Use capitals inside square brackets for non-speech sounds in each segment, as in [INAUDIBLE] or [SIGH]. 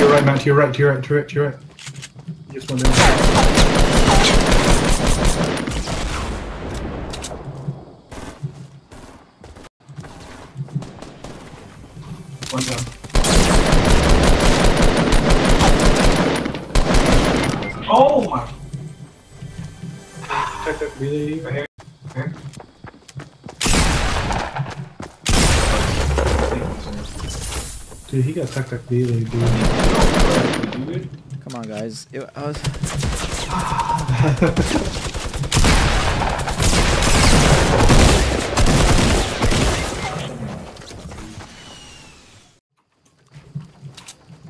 to your right, Matt. To your right. To your right. To your right. To your right. Just went in. One down. Dude, he got tuck tuck really, dude. Dude. Come on, guys. It, I was,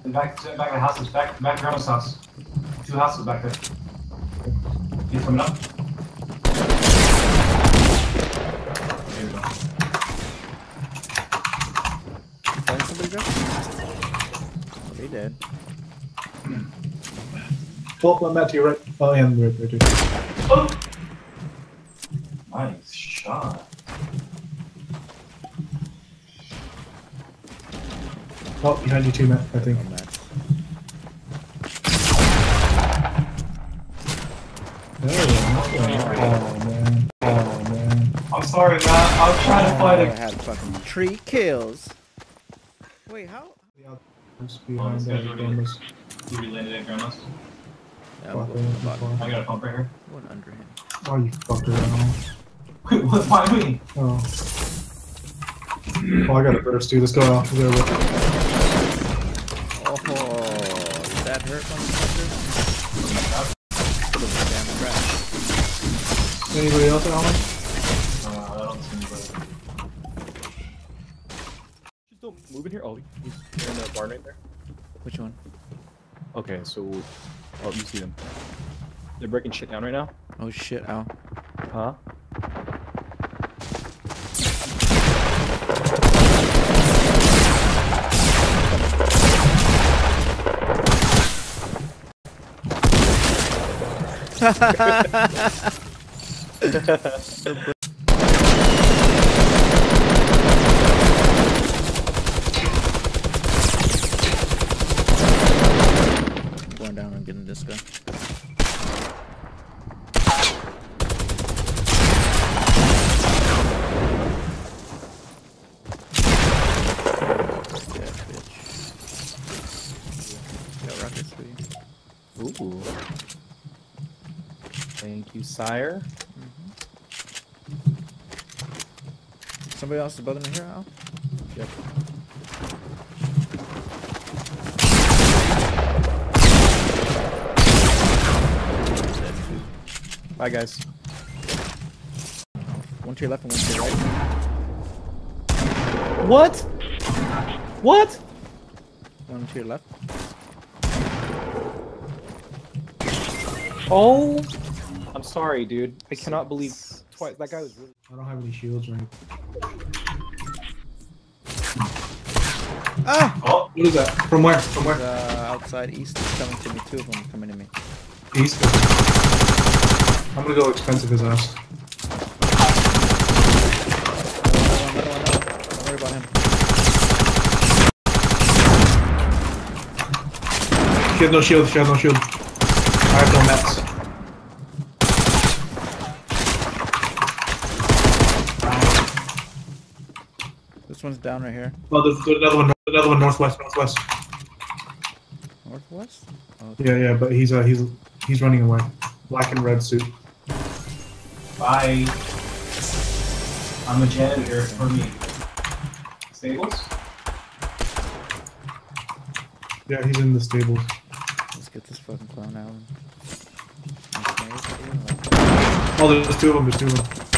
And back to back to the houses, back back to grandma's house. Two houses back there. You coming up? There we go. find somebody, Joe? Oh, they did. Pull up, Matt, to your right. Oh, and right there, too. Oh! Nice shot. Oh, behind you too, Matt, I think. Oh, Matt. There. Oh, man. Oh, man. I'm sorry, man. I was trying to Oh, fight I a. had fucking three kills. Wait, how? Just behind that cameras. You relanded at grandma's. Yeah, Fuck, I'm going, I'm I'm fine. I got a pump right here. going under him. Oh, you fucker. Wait, what? Why me? Oh. Oh, I got a burst, dude. Let's go out. Let's go. Oh, did that hurt, motherfucker? Anybody else, Alan? Uh, I don't see anybody. Just don't move in here. Oh, he's in the barn right there. Which one? Okay, so oh, you see them. They're breaking shit down right now. Oh shit, ow. Huh [LAUGHS] [LAUGHS] [LAUGHS] going down and getting this guy. Yeah, bitch. Got rockets for you. Ooh. Thank you, sire. Mm-hmm. Somebody else above me here, Al? Yep. Bye, guys. One to your left and one to your right. What? What? One to your left. Oh. I'm sorry, dude. I cannot believe twice. That guy was really. I don't have any shields right. Ah! Oh, What is that? From where? From where? Uh, outside east is coming to me. Two of them coming to me. East. I'm gonna go expensive as ass. Another one, another one, another one. Don't worry about him. She has no shield. She has no shield. I have no mats. This one's down right here. Oh, there's, there's another one. Another one northwest. Northwest. Northwest? Oh, Yeah, yeah, but he's uh he's he's running away. Black and red suit. bye. I'm a janitor for me. Stables? Yeah, he's in the stables. let's get this fucking clown out. Oh, there's two of them. There's two of them.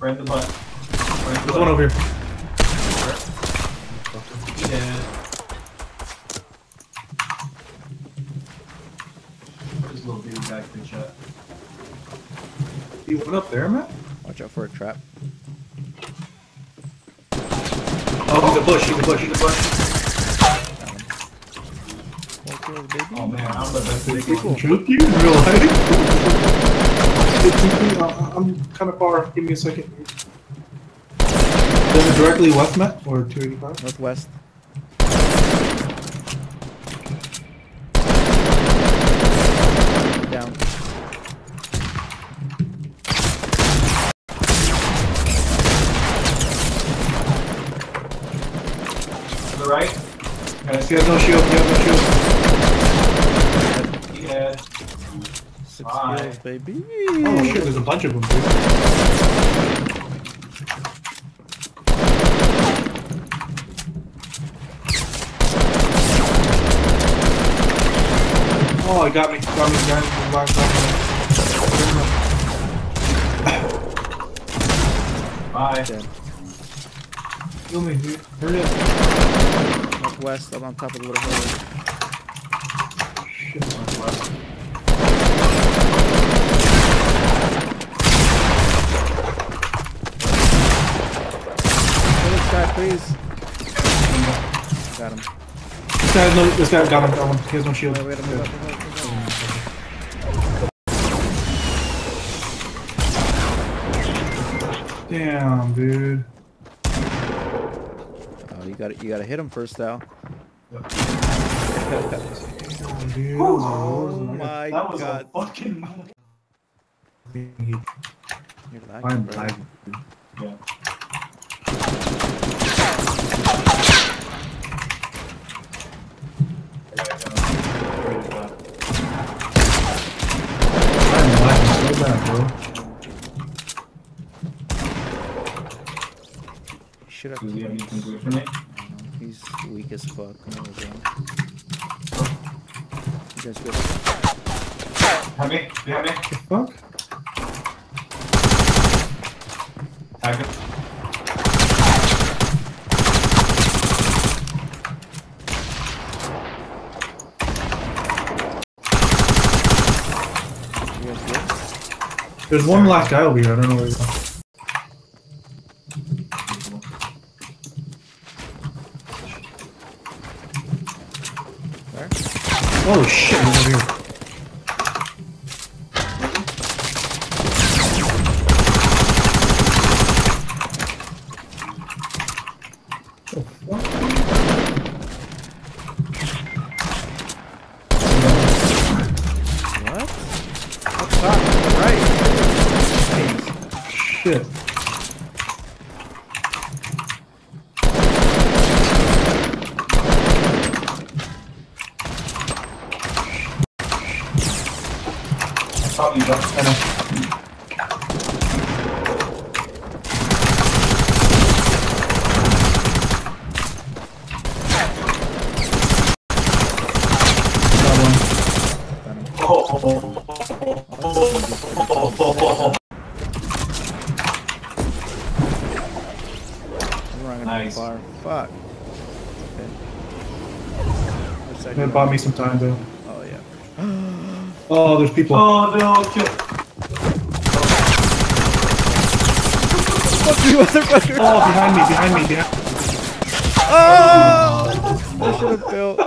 Right the butt. Right the There's butt. one over here. He dead. This little baby guy can shot. He went up there, man. Watch out for a trap. Oh, he's a bush. He's a bush. He's a bush. Four kills, baby. Oh man, I'm the best big People shoot you in real life. Uh, I'm kind of far. Give me a second. The directly west Matt or 285? Northwest. Down. To the right. Okay, He has no shield. He has no shield. he dead. Six Bye. kills, baby. Oh shit, there's a bunch of them, dude. Oh, he got me. Got me. Got me. Got me. Bye. Dead. Kill me, dude. Hurry up. Northwest, up on top of the little hill. Shit. Northwest. Kill this guy, please. Got him. This guy has no. This guy got him. Got him. He has no shield. Wait, wait, move up, move up. Damn, dude. Oh, you got you got to hit him first, Al. Damn, dude. Oh my That was oh god. a fucking. He- You're lagging, I'm bro. lagging. Yeah. I got it, uh, ready to go. I'm lagging so bad, bro. You should have Do you have anything good for me? He's weak as fuck. Come over there. You guys good? Behind me, behind me. Fuck. Tag him. You guys good? There's one last guy over here. I don't know where he's going. Where? Oh shit, he's over here. What? Up top, right. Shit. Top you, bro. I know. Got one. Oh, oh, oh, oh, oh, oh, oh. I'm running Nice. far. Fuck. Okay. Which side It you bought me some time though. Oh yeah. [GASPS] [GASPS] Oh, there's people. Oh no, kill. Fuck you, motherfucker! Oh, behind me, behind me, behind Oh! I should have built.